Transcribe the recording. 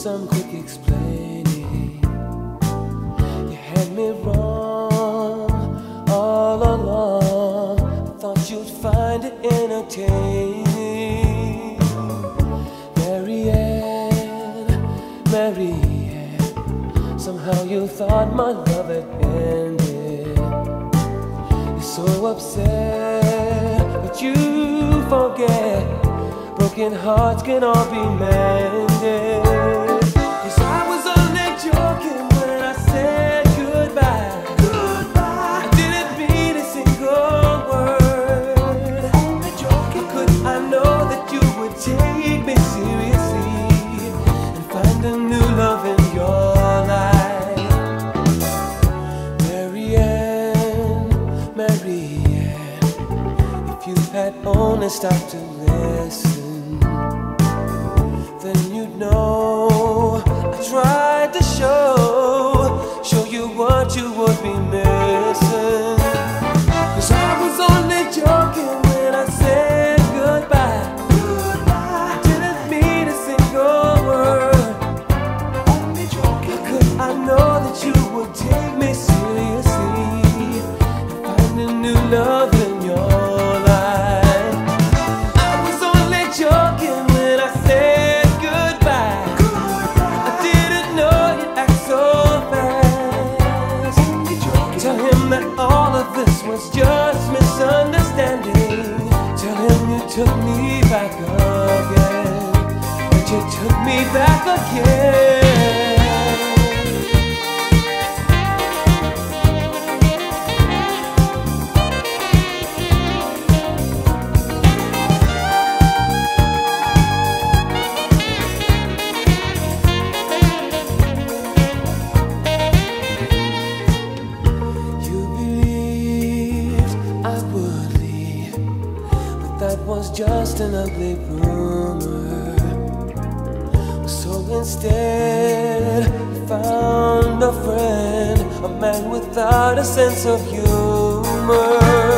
some quick explaining. You had me wrong all along. I thought you'd find it entertaining. Marianne, Marianne, somehow you thought my love had ended. You're so upset, but you forget broken hearts can all be mended. Only stopped to listen, then you'd know I tried took me back again. That you took me back again. Just an ugly rumor. So instead, I found a friend, a man without a sense of humor.